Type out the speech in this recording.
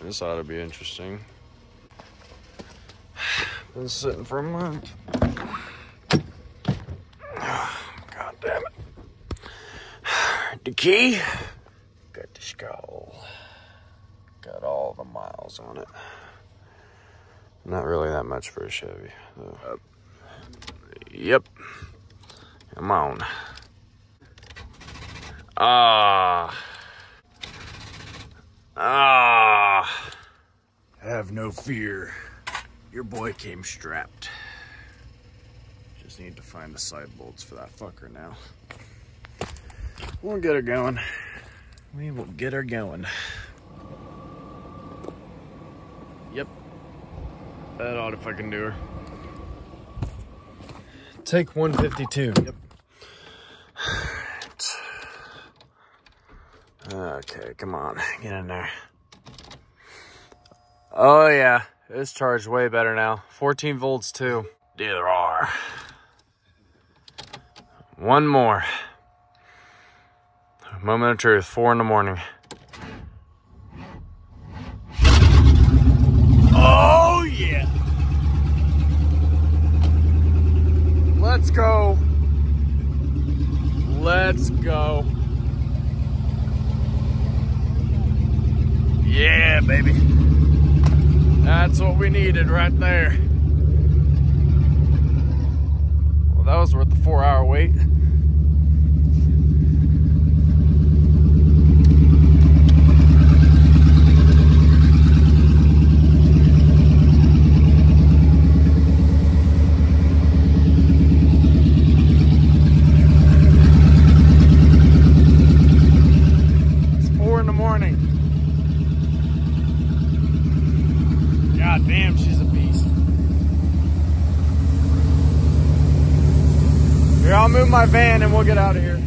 This ought to be interesting. Been sitting for a month. God damn it. The key. Got the skull. Got all the miles on it. Not really that much for a Chevy. though. Yep. Come on. Ah. Ah. Have no fear. Your boy came strapped. Just need to find the side bolts for that fucker now. We'll get her going. We will get her going. Yep. That ought to fucking do her. Take 152. Yep. Okay, come on. Get in there. Oh, yeah. It's charged way better now. 14 volts, too. There are. One more. Moment of truth. Four in the morning. Oh, yeah. Let's go. Let's go. Yeah, baby. That's what we needed right there. Well, that was worth the four hour wait. It's four in the morning. God damn, she's a beast. Here, I'll move my van and we'll get out of here.